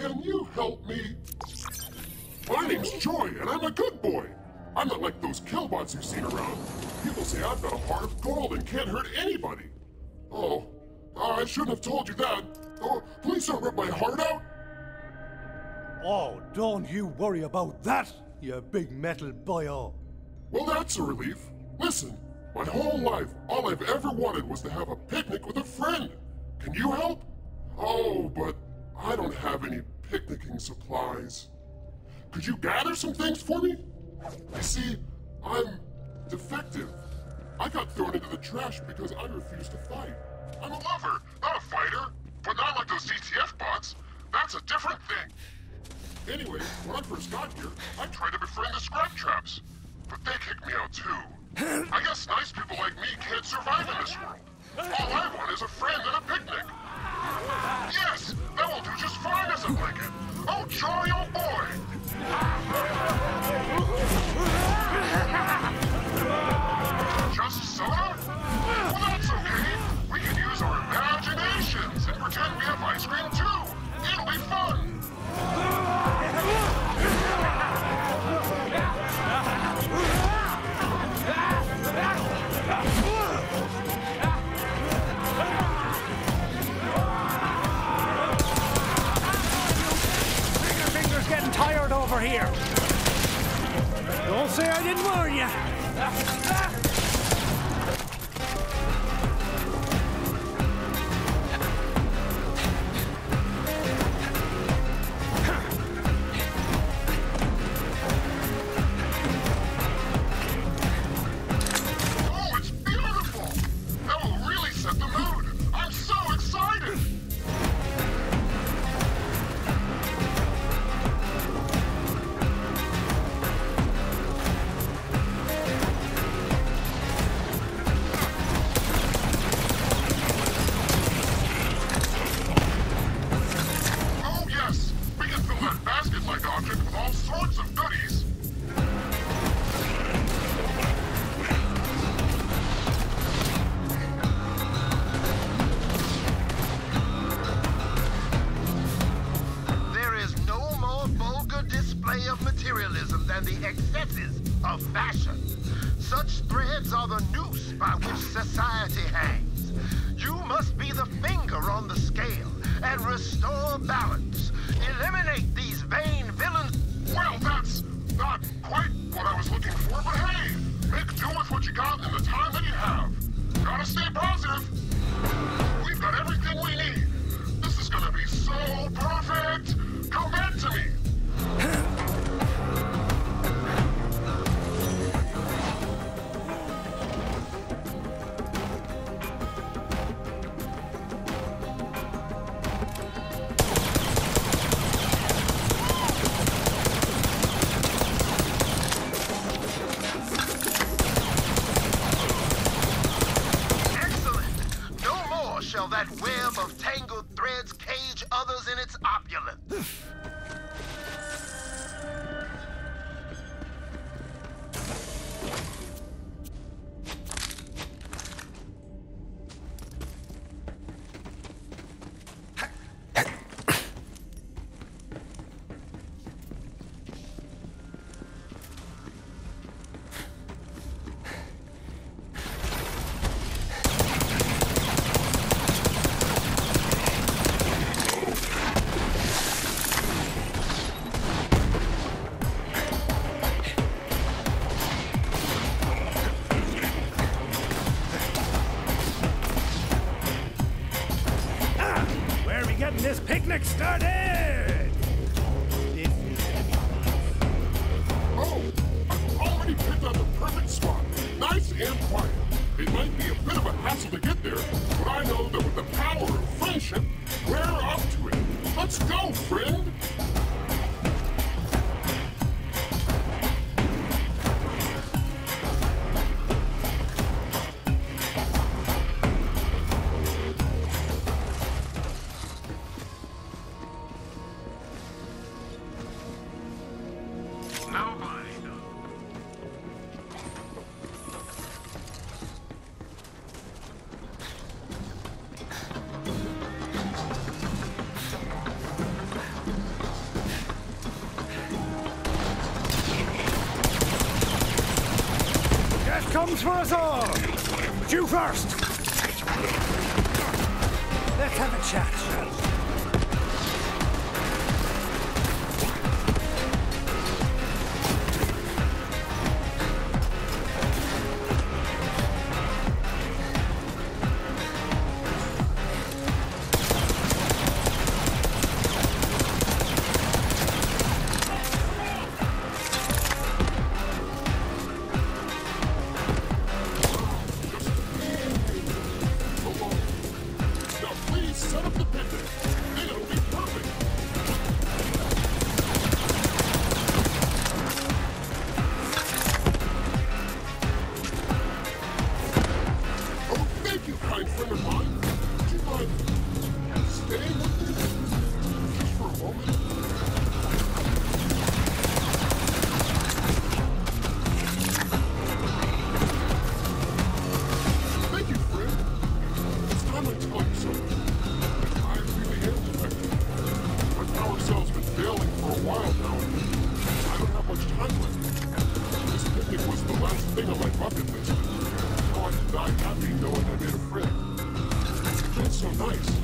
Can you help me? My name's Joy, and I'm a good boy. I'm not like those killbots you've seen around. People say I've got a heart of gold and can't hurt anybody. Oh, I shouldn't have told you that. Oh, please don't rip my heart out. Oh, don't you worry about that, you big metal boyo. Well, that's a relief. Listen, my whole life, all I've ever wanted was to have a picnic with a friend. Can you help? Oh, but I don't have any picnicking supplies. Could you gather some things for me? You see, I'm defective. I got thrown into the trash because I refused to fight. I'm a lover, not a fighter. But not like those DTF bots. That's a different thing. Anyway, when I first got here, I tried to befriend the Scraptraps. But they kicked me out too. I guess nice people like me can't survive in this world. All I want is a friend here. Don't say I didn't warn you. Excesses of fashion. Such threads are the noose by which society hangs. You must be the finger on the scale and restore balance. Shall that web of tangled threads cage others in its opulence. Picnic started? comes for us all. You first. Let's have a chat. shopping list. Caught by not I a friend. That's so nice.